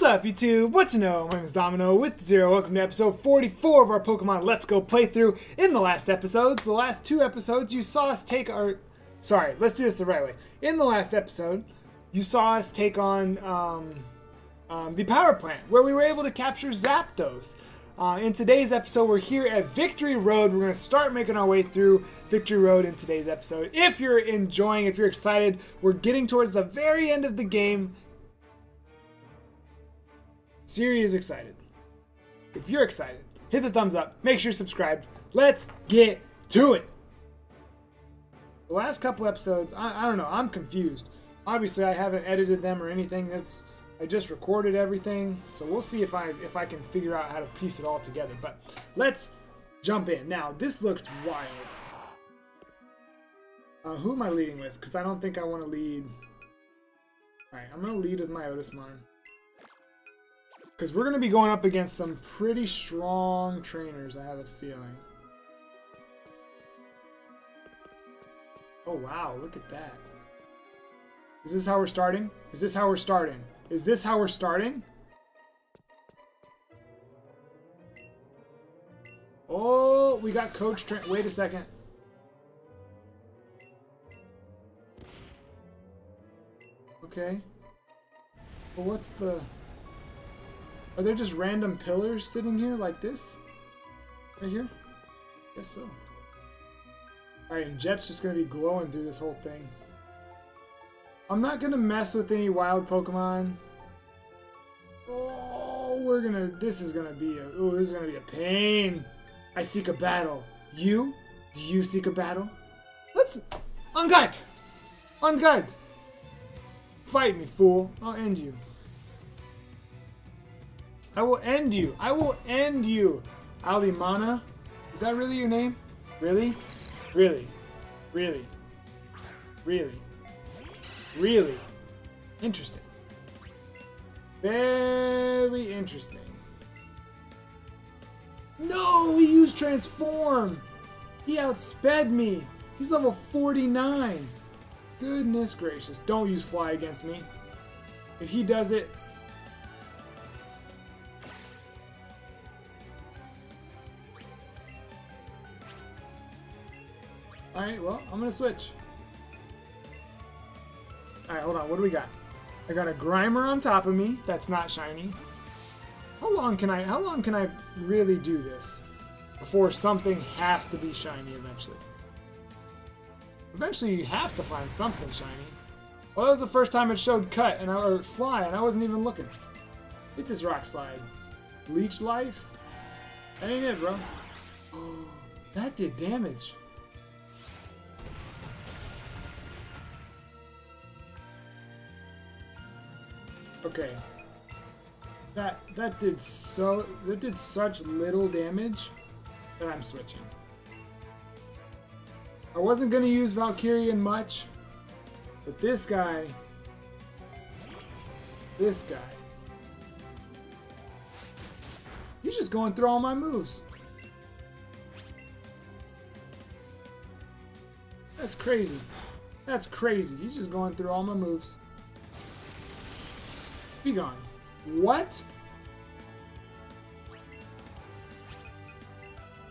What's up, YouTube? What you know? My name is Domino with Zero. Welcome to episode 44 of our Pokemon Let's Go playthrough. In the last episodes, the last two episodes, you saw us take our. Sorry, let's do this the right way. In the last episode, you saw us take on um, um, the power plant, where we were able to capture Zapdos. Uh, in today's episode, we're here at Victory Road. We're going to start making our way through Victory Road in today's episode. If you're enjoying, if you're excited, we're getting towards the very end of the game. Siri is excited. If you're excited, hit the thumbs up. Make sure you're subscribed. Let's get to it. The last couple episodes, I, I don't know. I'm confused. Obviously, I haven't edited them or anything. That's I just recorded everything, so we'll see if I if I can figure out how to piece it all together. But let's jump in. Now, this looked wild. Uh, who am I leading with? Because I don't think I want to lead. Alright, I'm going to lead with my Otismon. Because we're going to be going up against some pretty strong trainers, I have a feeling. Oh, wow, look at that. Is this how we're starting? Is this how we're starting? Is this how we're starting? Oh, we got coach train. Wait a second. Okay. Well, what's the... Are there just random pillars sitting here like this? Right here? Guess so. Alright, and Jet's just gonna be glowing through this whole thing. I'm not gonna mess with any wild Pokemon. Oh, we're gonna. This is gonna be a. Oh, this is gonna be a pain. I seek a battle. You? Do you seek a battle? Let's. On guard! On guard! Fight me, fool. I'll end you. I will end you. I will end you. Alimana? Is that really your name? Really? Really? Really? Really? Really? Interesting. Very interesting. No, he used transform. He outsped me. He's level 49. Goodness gracious. Don't use fly against me. If he does it, Alright, well, I'm gonna switch. Alright, hold on. What do we got? I got a Grimer on top of me. That's not shiny. How long can I how long can I really do this before something has to be shiny eventually? Eventually you have to find something shiny. Well, that was the first time it showed cut and I or fly and I wasn't even looking. Hit this rock slide. Leech life? That ain't it, bro. that did damage. Okay. That that did so that did such little damage that I'm switching. I wasn't gonna use Valkyrian much, but this guy this guy He's just going through all my moves. That's crazy. That's crazy. He's just going through all my moves. Be gone. What?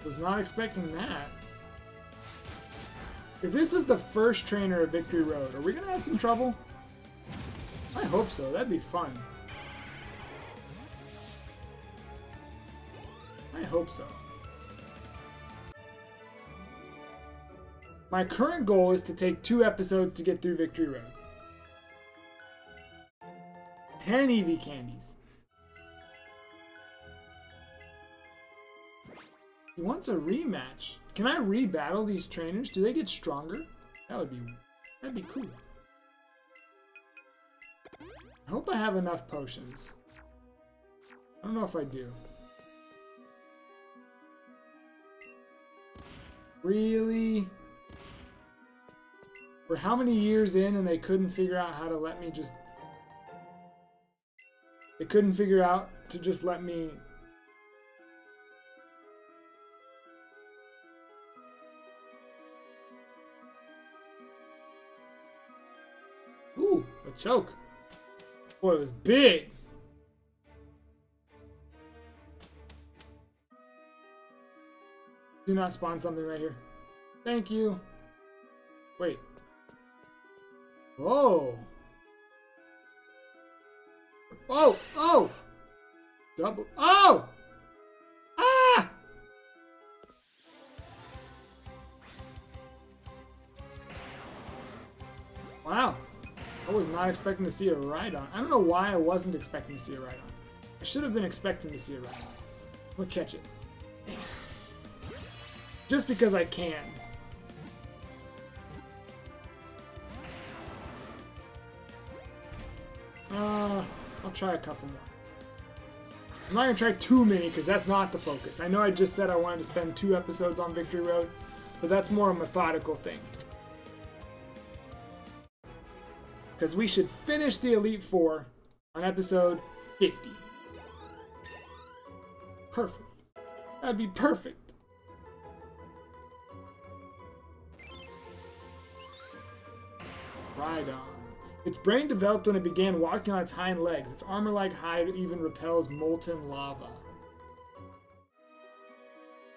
Was not expecting that. If this is the first trainer of Victory Road, are we to have some trouble? I hope so. That'd be fun. I hope so. My current goal is to take two episodes to get through Victory Road. 10 EV candies. He wants a rematch. Can I rebattle these trainers? Do they get stronger? That would be that'd be cool. I hope I have enough potions. I don't know if I do. Really? We're how many years in and they couldn't figure out how to let me just it couldn't figure out to just let me Ooh, a choke. Boy, it was big. Do not spawn something right here. Thank you. Wait. Oh. Oh, oh. Double. Oh! Ah! Wow. I was not expecting to see a Rhydon. I don't know why I wasn't expecting to see a Rhydon. I should have been expecting to see a Rhydon. We'll catch it. Just because I can. Uh, I'll try a couple more. I'm not gonna try too many because that's not the focus. I know I just said I wanted to spend two episodes on Victory Road, but that's more a methodical thing. Because we should finish the Elite Four on episode 50. Perfect. That'd be perfect. Rhydon. Its brain developed when it began walking on its hind legs. Its armor-like hide even repels molten lava.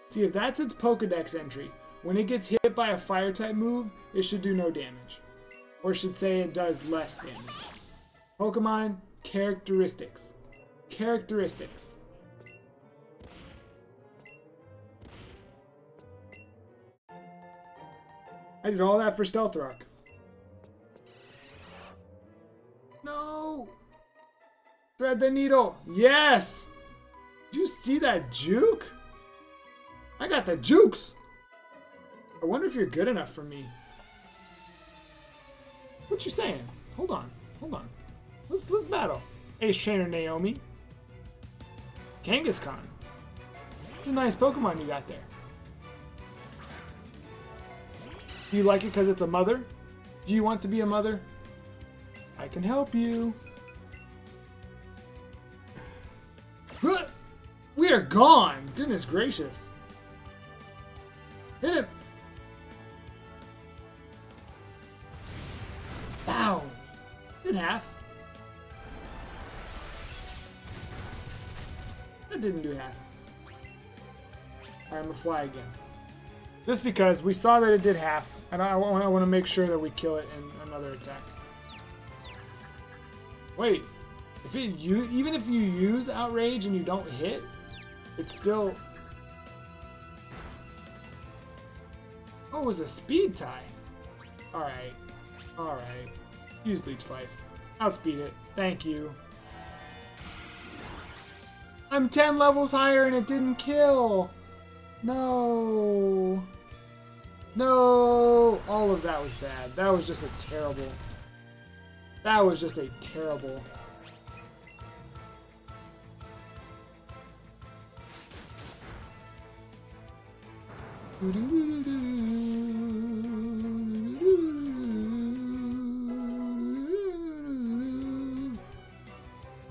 See, if that's its Pokedex entry, when it gets hit by a fire-type move, it should do no damage. Or should say it does less damage. Pokemon characteristics. Characteristics. I did all that for Stealth Rock. Thread the needle. Yes! Did you see that juke? I got the jukes. I wonder if you're good enough for me. What you saying? Hold on. Hold on. Let's, let's battle. Ace Trainer Naomi. Kangaskhan. It's a nice Pokemon you got there. Do you like it because it's a mother? Do you want to be a mother? I can help you. Are gone! Goodness gracious. Hit him! Wow! Did half. That didn't do half. Alright, I'm gonna fly again. Just because we saw that it did half, and I, I want to make sure that we kill it in another attack. Wait, if it you even if you use outrage and you don't hit, it's still. Oh, it was a speed tie. All right, all right. Use leech life. Outspeed it. Thank you. I'm 10 levels higher and it didn't kill. No. No. All of that was bad. That was just a terrible that was just a terrible...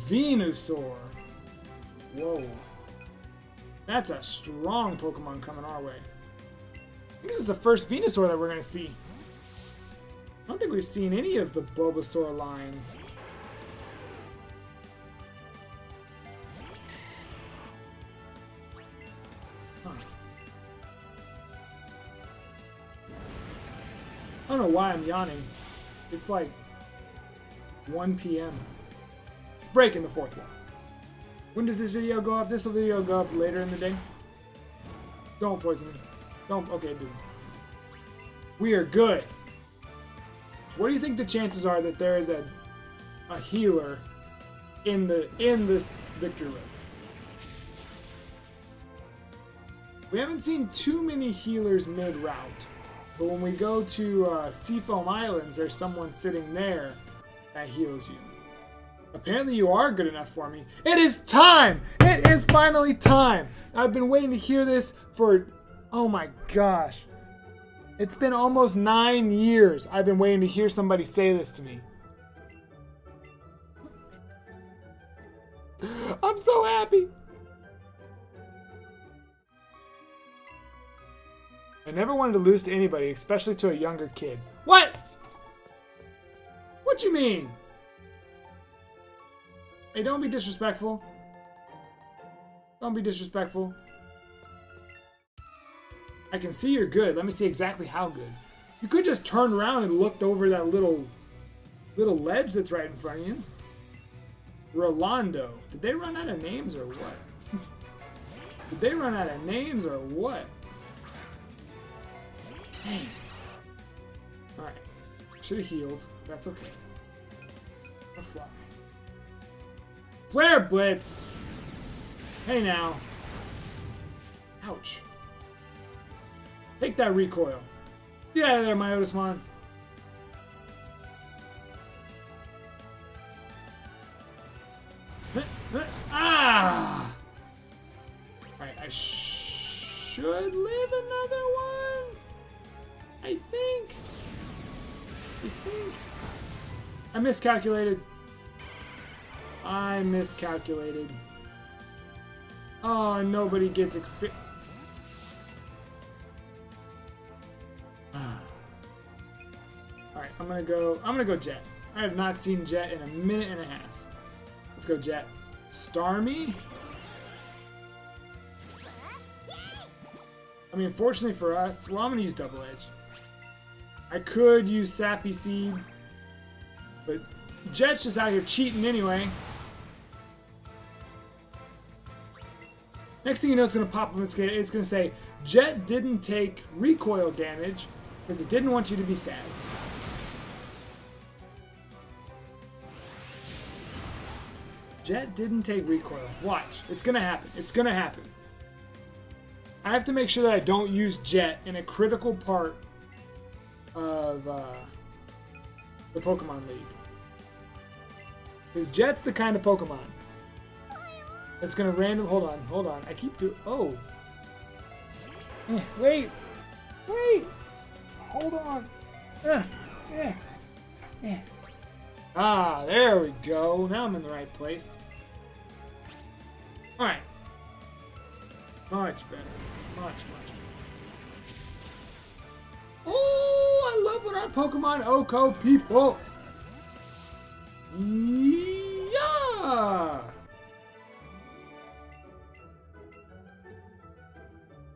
Venusaur. Whoa. That's a strong Pokemon coming our way. this is the first Venusaur that we're going to see. I don't think we've seen any of the Bulbasaur line. Why I'm yawning. It's like 1 p.m. Break in the fourth wall. When does this video go up? This video go up later in the day. Don't poison me. Don't. Okay, dude. We are good. What do you think the chances are that there is a a healer in the in this victory room? We haven't seen too many healers mid-route, but when we go to uh, Seafoam Islands, there's someone sitting there that heals you. Apparently you are good enough for me. It is time! It is finally time! I've been waiting to hear this for, oh my gosh, it's been almost nine years I've been waiting to hear somebody say this to me. I'm so happy. I never wanted to lose to anybody, especially to a younger kid. What? What you mean? Hey, don't be disrespectful. Don't be disrespectful. I can see you're good. Let me see exactly how good. You could just turn around and looked over that little little ledge that's right in front of you. Rolando. Did they run out of names or what? Did they run out of names or what? Dang. Alright. Should have healed. That's okay. A fly. Flare Blitz! Hey now. Ouch. Take that recoil. Get out of there, my Otismon. Ah! Alright, I sh should live another one? I miscalculated. I miscalculated. Oh, nobody gets experience. Alright, I'm gonna go I'm gonna go Jet. I have not seen Jet in a minute and a half. Let's go Jet. Starmie? I mean, fortunately for us, well, I'm gonna use Double Edge. I could use Sappy Seed, but Jet's just out here cheating anyway. Next thing you know, it's going to pop up. It's going to say, Jet didn't take recoil damage because it didn't want you to be sad. Jet didn't take recoil. Watch. It's going to happen. It's going to happen. I have to make sure that I don't use Jet in a critical part of uh, the Pokemon League. Because Jet's the kind of Pokemon that's gonna random. Hold on, hold on. I keep doing. Oh. Eh, wait. Wait. Hold on. Uh, yeah. Yeah. Ah, there we go. Now I'm in the right place. Alright. Much better. Much, much better. Oh, Love our Pokemon Oko people. Yeah.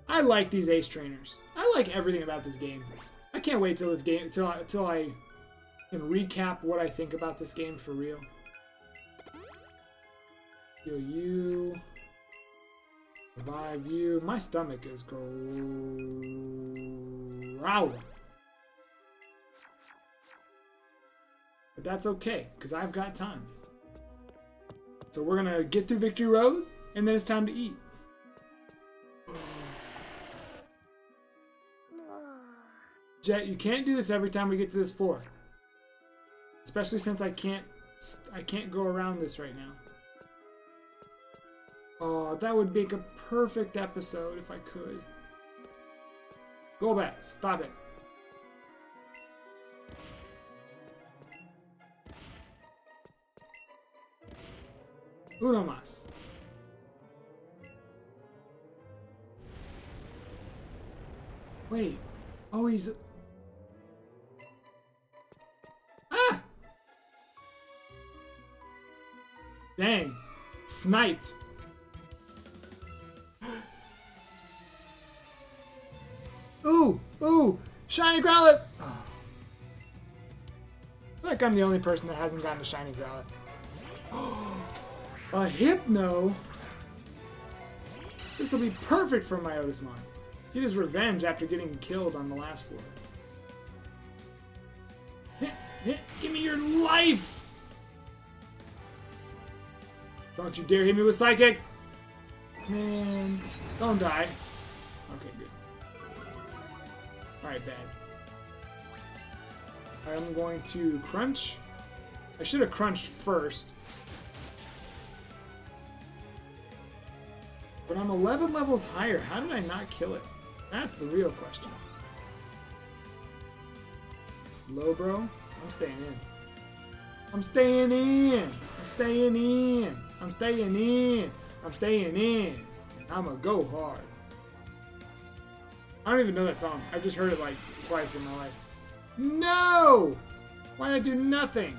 I like these ace trainers. I like everything about this game. I can't wait till this game till I, till I can recap what I think about this game for real. Heal you. Revive you. My stomach is growling. That's okay, because I've got time. So we're going to get through Victory Road, and then it's time to eat. Jet, you can't do this every time we get to this floor. Especially since I can't I can't go around this right now. Oh, that would make a perfect episode if I could. Go back. Stop it. Uno más. Wait. Oh, he's... Ah! Dang. Sniped. ooh! Ooh! Shiny Growlithe! Oh. I feel like I'm the only person that hasn't gotten a Shiny Growlithe. A Hypno? This will be perfect for my Otismon. Get his revenge after getting killed on the last floor. Give me your life! Don't you dare hit me with Psychic! Man, don't die. Okay, good. Alright, bad. I'm going to crunch. I should have crunched first. But I'm 11 levels higher. How did I not kill it? That's the real question. Slowbro. I'm staying in. I'm staying in. I'm staying in. I'm staying in. I'm staying in. I'ma go hard. I don't even know that song. I've just heard it like twice in my life. No! Why I do nothing?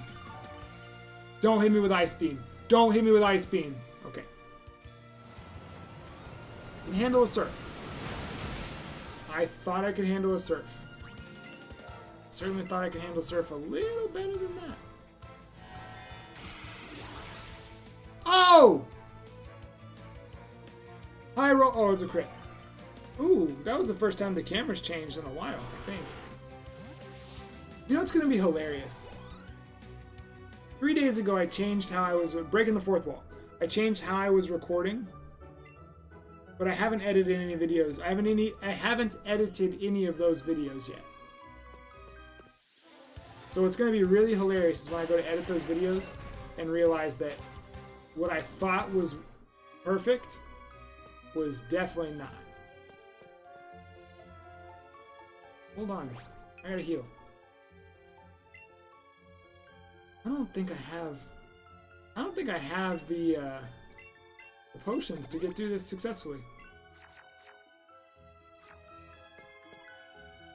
Don't hit me with Ice Beam. Don't hit me with Ice Beam. Okay. And handle a surf. I thought I could handle a surf. Certainly thought I could handle surf a little better than that. Oh! High roll. Oh, it's a crit. Ooh, that was the first time the camera's changed in a while, I think. You know what's going to be hilarious? Three days ago, I changed how I was breaking the fourth wall. I changed how I was recording, but I haven't edited any videos. I haven't any. I haven't edited any of those videos yet. So what's going to be really hilarious is when I go to edit those videos and realize that what I thought was perfect was definitely not. Hold on. I gotta heal. I don't think I have... I don't think I have the, uh, potions to get through this successfully.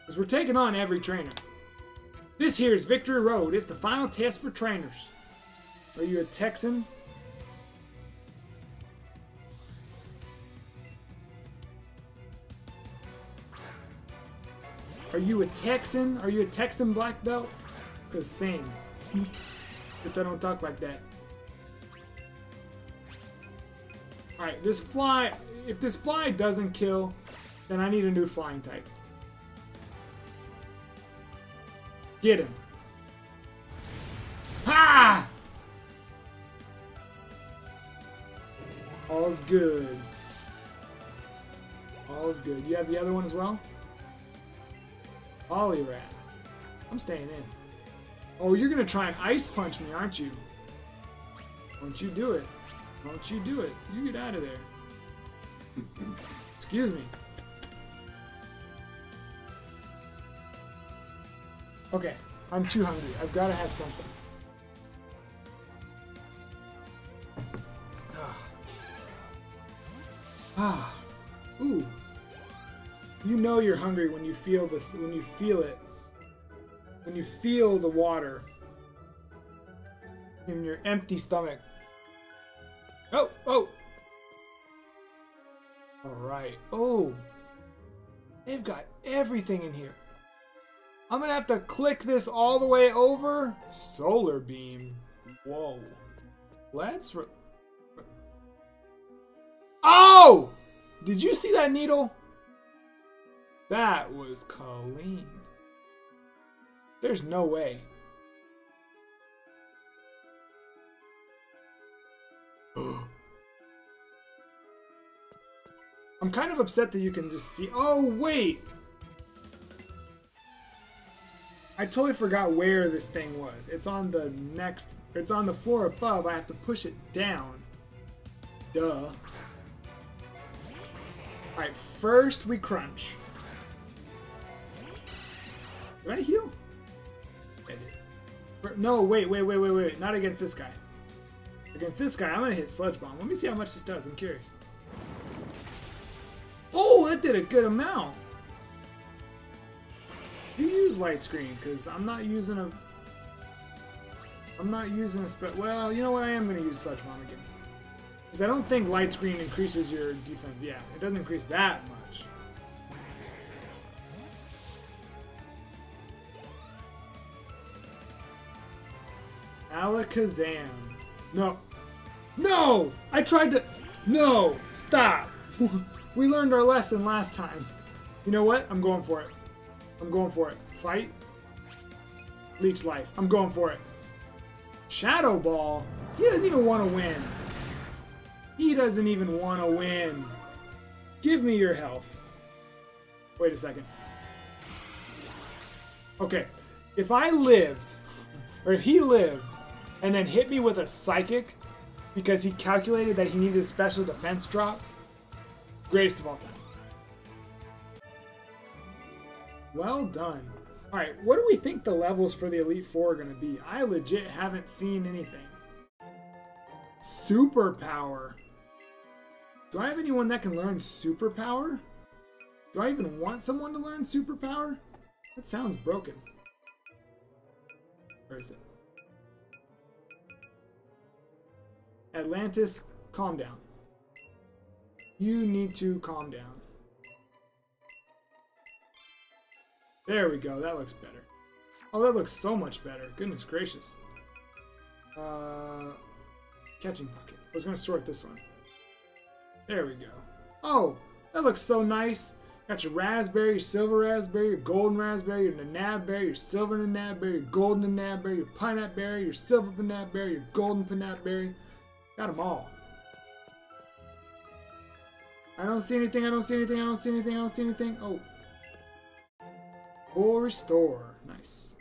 Because we're taking on every trainer. This here is Victory Road. It's the final test for trainers. Are you a Texan? Are you a Texan? Are you a Texan black belt? Cause same. But I don't talk like that. Alright, this fly, if this fly doesn't kill, then I need a new flying type. Get him. Ha! All's good. All's good. You have the other one as well? Poliwrath. I'm staying in. Oh, you're gonna try and ice punch me, aren't you? Don't you do it. Don't you do it. You get out of there. Excuse me. Okay, I'm too hungry. I've got to have something. Ah. ah. Ooh. You know you're hungry when you feel this when you feel it. When you feel the water in your empty stomach. Oh, oh. All right. Oh. They've got everything in here. I'm gonna have to click this all the way over. Solar beam. Whoa. Let's. oh! Did you see that needle? That was Colleen. There's no way. I'm kind of upset that you can just see. Oh, wait! I totally forgot where this thing was. It's on the next, it's on the floor above. I have to push it down. Duh. Alright, first we crunch. Did I heal? No, wait, wait, wait, wait, wait. Not against this guy. Against this guy, I'm gonna hit Sludge Bomb. Let me see how much this does. I'm curious. Oh, that did a good amount. You use light screen, because I'm not using a... I'm not using a spe- Well, you know what? I am going to use Sludge Bomb again. Because I don't think light screen increases your defense. Yeah, it doesn't increase that much. Alakazam. No. No! I tried to... No! Stop! we learned our lesson last time. You know what? I'm going for it. I'm going for it. Fight. Leech life. I'm going for it. Shadow Ball? He doesn't even want to win. He doesn't even want to win. Give me your health. Wait a second. Okay. If I lived, or if he lived, and then hit me with a Psychic because he calculated that he needed a special defense drop, greatest of all time. Well done. Alright, what do we think the levels for the Elite Four are going to be? I legit haven't seen anything. Superpower. Do I have anyone that can learn superpower? Do I even want someone to learn superpower? That sounds broken. Where is it? Atlantis, calm down. You need to calm down. There we go. That looks better. Oh, that looks so much better. Goodness gracious. Uh, catching bucket. I was going to sort this one. There we go. Oh, that looks so nice. Got your Razz Berry, your silver Razz Berry, your golden Razz Berry, your nanabberry, your silver nanabberry, your golden nanabberry, your pineapple berry, your silver pineapple your golden pineapple berry. Got them all. I don't see anything, I don't see anything, I don't see anything, I don't see anything. Oh. Full restore. Nice.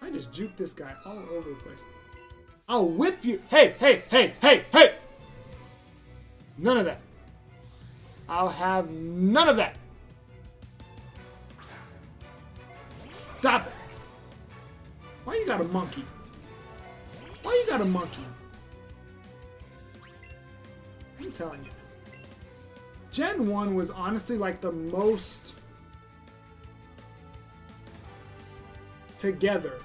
I just juked this guy all over the place. I'll whip you. Hey, hey, hey, hey, hey! None of that. I'll have none of that. Stop it. Why you got a monkey? Why you got a monkey? Telling you. Gen 1 was honestly like the most together.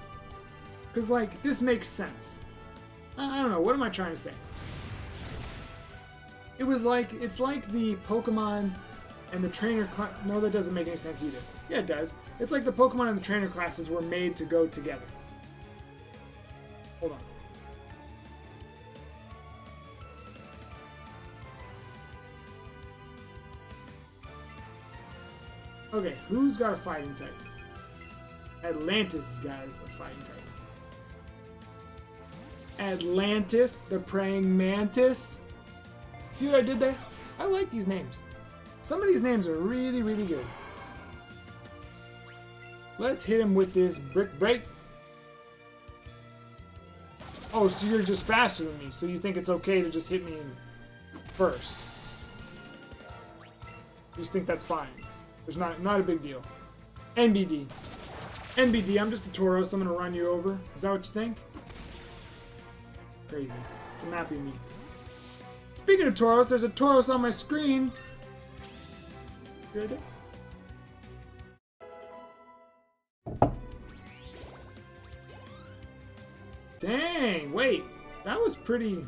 Because, like, this makes sense. I, I don't know, what am I trying to say? It was like, it's like the Pokemon and the trainer class. No, that doesn't make any sense either. Yeah, it does. It's like the Pokemon and the trainer classes were made to go together. Hold on. Okay, who's got a fighting type? Atlantis has got a fighting type. Atlantis, the praying mantis. See what I did there? I like these names. Some of these names are really, really good. Let's hit him with this brick break. Oh, so you're just faster than me, so you think it's okay to just hit me first. You just think that's fine. There's not not a big deal. NBD. NBD, I'm just a Tauros, I'm gonna run you over. Is that what you think? Crazy. Come happy me. Speaking of Tauros, there's a Tauros on my screen. Right? Dang, wait. That was pretty...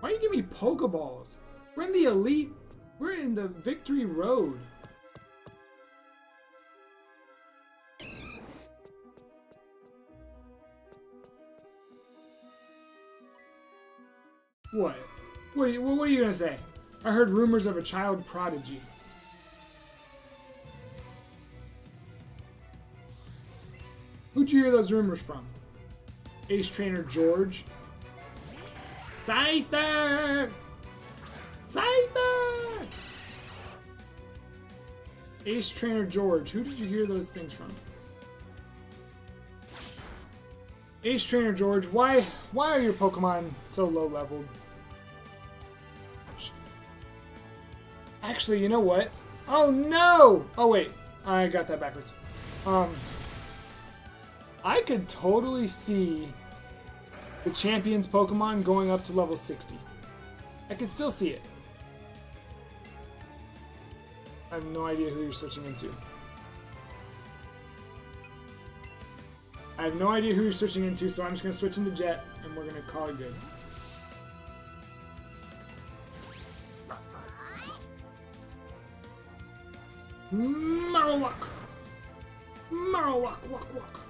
Why you give me Pokeballs? We're in the Elite... We're in the Victory Road. What? What are, you, what are you gonna say? I heard rumors of a child prodigy. Who'd you hear those rumors from? Ace Trainer George? Scyther! Scyther! Ace Trainer George, who did you hear those things from? Ace Trainer George, why why are your Pokemon so low leveled? Actually, you know what? Oh no! Oh wait, I got that backwards. Um, I could totally see the champion's Pokemon going up to level 60. I can still see it. I have no idea who you're switching into. I have no idea who you're switching into, so I'm just going to switch into Jet, and we're going to call it good. Marowak! Marowak, walk, walk.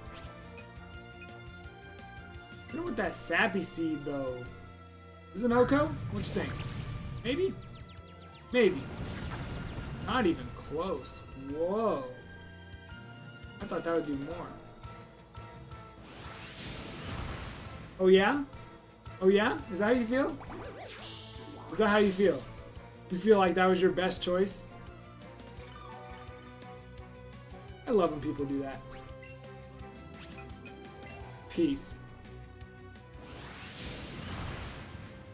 I wonder what that sappy seed, though. Is it an Oko? What you think? Maybe? Maybe. Not even close. Whoa. I thought that would do more. Oh yeah? Oh yeah? Is that how you feel? Is that how you feel? You feel like that was your best choice? I love when people do that. Peace.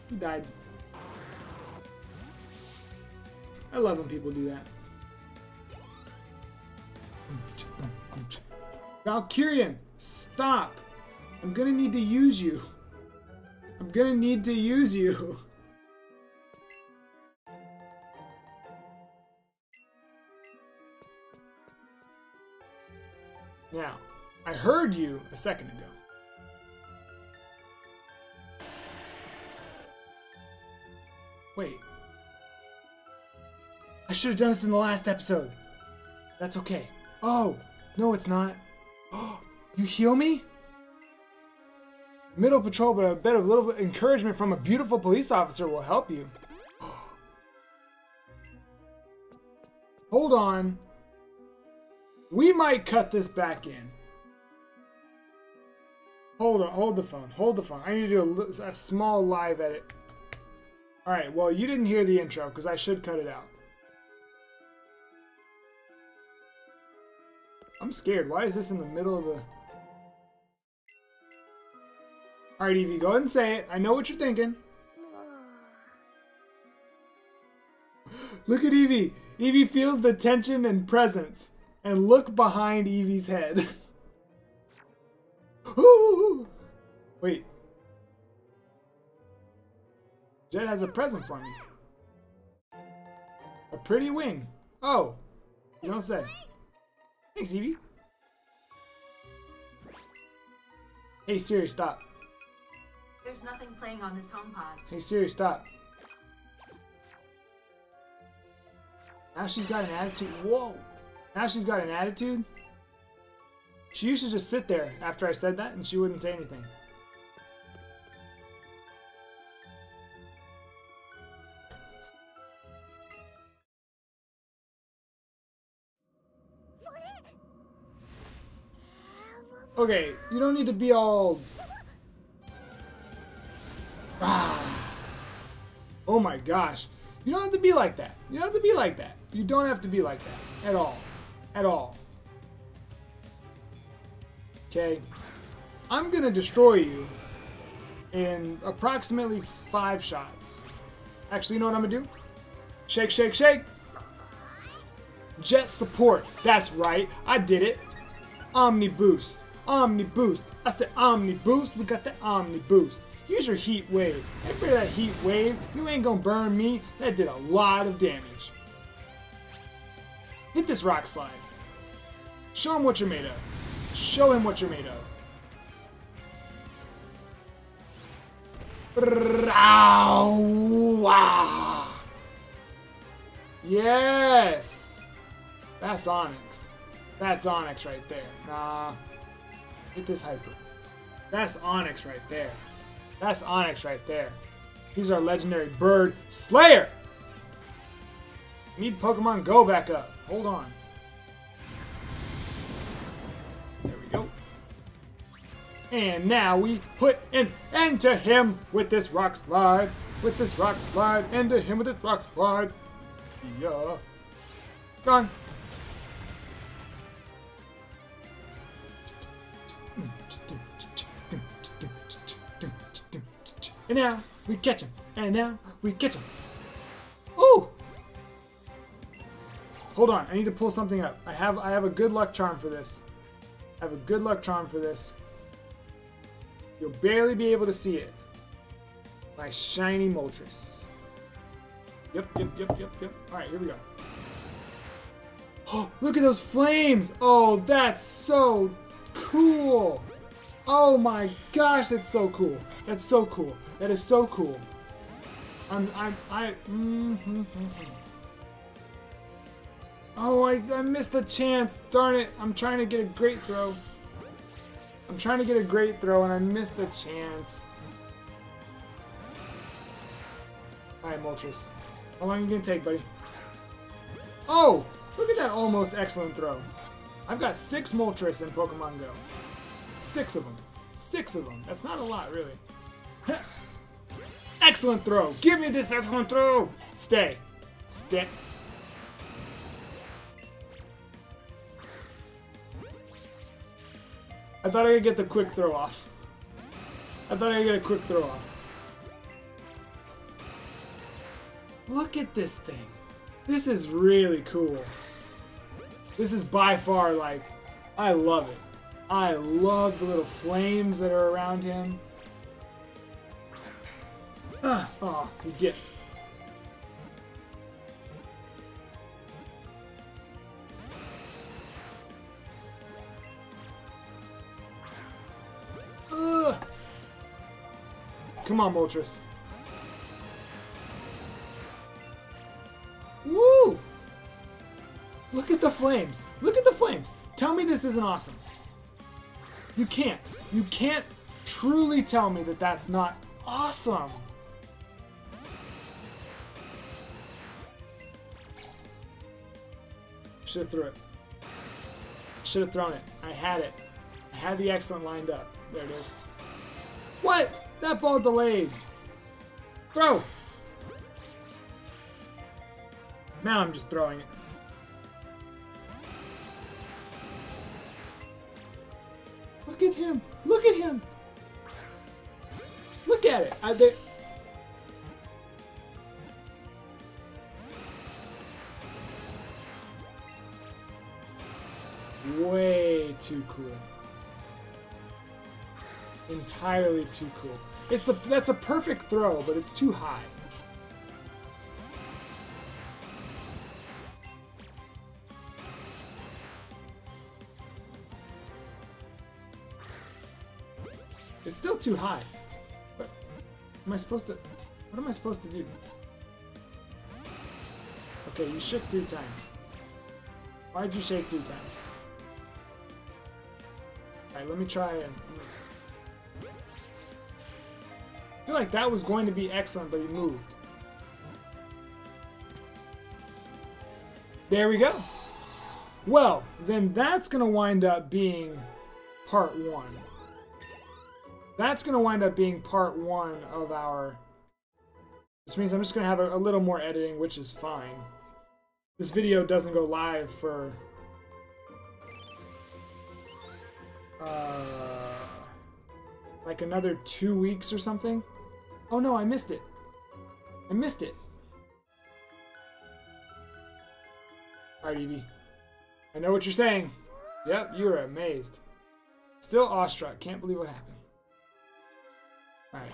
He died. I love when people do that. Valkyrian, stop! I'm gonna need to use you. I'm gonna need to use you. Now, I heard you a second ago. Wait. I should have done this in the last episode. That's okay. Oh, no, it's not. You heal me? Middle patrol, but I bet a little bit encouragement from a beautiful police officer will help you. Hold on. We might cut this back in. Hold on, hold the phone, hold the phone. I need to do a, a small live edit. Alright, well, you didn't hear the intro, because I should cut it out. I'm scared. Why is this in the middle of the... Alright, Eevee, go ahead and say it. I know what you're thinking. Look at Eevee. Eevee feels the tension and presence. And look behind Eevee's head. Wait. Jet has a present for me. A pretty wing. Oh. You don't say. Thanks, Evie. Hey Siri, stop. There's nothing playing on this HomePod. Hey Siri, stop. Now she's got an attitude. Whoa! Now she's got an attitude. She used to just sit there after I said that and she wouldn't say anything. Okay, you don't need to be all... Ah. Oh my gosh. You don't have to be like that. You don't have to be like that. You don't have to be like that. At all. At all. Okay? I'm gonna destroy you in approximately five shots. Actually, you know what I'm gonna do? Shake, shake, shake. Jet support. That's right. I did it. Omni boost. Omni boost. I said Omni boost. We got the Omni boost. Use your heat wave. Get rid of that heat wave. You ain't gonna burn me. That did a lot of damage. Hit this rock slide. Show him what you're made of. Show him what you're made of. Yes! That's Onix. That's Onix right there. Nah. Hit this hyper. That's Onix right there. That's Onix right there. He's our legendary bird slayer! Need Pokemon Go back up. Hold on. There we go. And now we put an end to him with this rock slide. With this rock slide. End to him with this rock slide. Yeah. Gone. And now we catch him. And now we catch him. Ooh! Hold on, I need to pull something up. I have I have a good luck charm for this. I have a good luck charm for this. You'll barely be able to see it. My shiny Moltres. Yep, yep, yep, yep, yep. Alright, here we go. Oh, look at those flames! Oh, that's so cool! Oh my gosh, that's so cool. That's so cool. That is so cool. I'm, I'm, I, mm -hmm, Oh, I, I missed the chance. Darn it. I'm trying to get a great throw. I'm trying to get a great throw and I missed the chance. Alright, Moltres. How long are you going to take, buddy? Oh! Look at that almost excellent throw. I've got six Moltres in Pokemon Go. Six of them. Six of them. That's not a lot, really. excellent throw! Give me this excellent throw! Stay. Stay. I thought I could get the quick throw off. I thought I could get a quick throw off. Look at this thing. This is really cool. This is by far like, I love it. I love the little flames that are around him. Ah, oh, he dipped. Come on, Moltres. Woo! Look at the flames. Look at the flames. Tell me this isn't awesome. You can't. You can't truly tell me that that's not awesome. Should have threw it. Should have thrown it. I had it. I had the excellent lined up. There it is. What? That ball delayed. Bro. Now I'm just throwing it. Look at him. Look at him. Look at it. I, they, way too cool. Entirely too cool. It's a that's a perfect throw, but it's too high. It's still too high. What am I supposed to what am I supposed to do? Okay, you shook three times. Why'd you shake three times? Alright, let me try and... feel like that was going to be excellent, but he moved. There we go. Well, then that's going to wind up being part one. That's going to wind up being part one of our... Which means I'm just going to have a, a little more editing, which is fine. This video doesn't go live for uh, like another two weeks or something. Oh no, I missed it. I missed it. Alright, Eevee. I know what you're saying. Yep, you are amazed. Still awestruck. Can't believe what happened. Alright.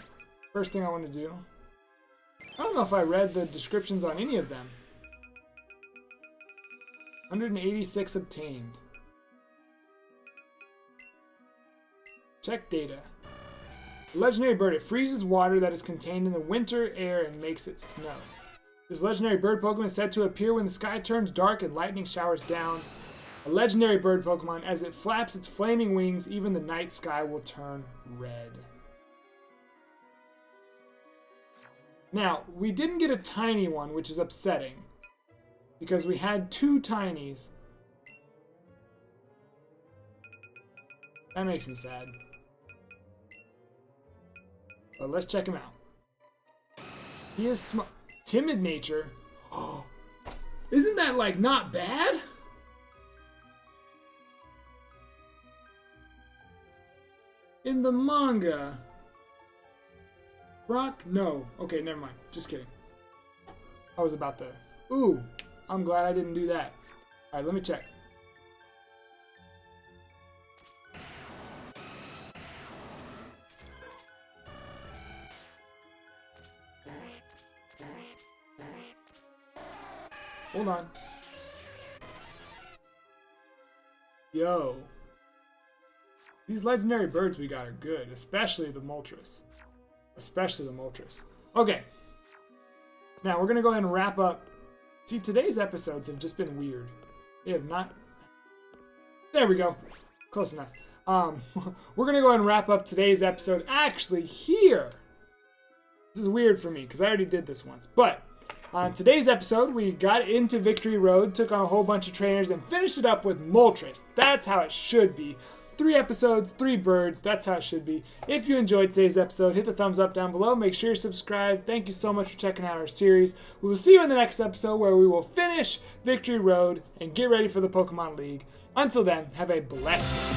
First thing I want to do. I don't know if I read the descriptions on any of them. 186 obtained. Check data. Legendary bird. It freezes water that is contained in the winter air and makes it snow. This legendary bird Pokemon is said to appear when the sky turns dark and lightning showers down. A legendary bird Pokemon, as it flaps its flaming wings, even the night sky will turn red. Now, we didn't get a tiny one, which is upsetting. Because we had two tinies. That makes me sad. But let's check him out. He is sm timid nature. Isn't that like not bad? In the manga. Brock? No. Okay, never mind. Just kidding. I was about to. Ooh, I'm glad I didn't do that. Alright, let me check. Hold on. Yo. These legendary birds we got are good, especially the Moltres. Especially the Moltres. Okay. Now, we're going to go ahead and wrap up. See, today's episodes have just been weird. They have not... There we go. Close enough. Um, we're going to go ahead and wrap up today's episode actually here. This is weird for me because I already did this once. But on today's episode, we got into Victory Road, took on a whole bunch of trainers, and finished it up with Moltres. That's how it should be. Three episodes, three birds. That's how it should be. If you enjoyed today's episode, hit the thumbs up down below. Make sure you're subscribed. Thank you so much for checking out our series. We will see you in the next episode where we will finish Victory Road and get ready for the Pokemon League. Until then, have a blessed day.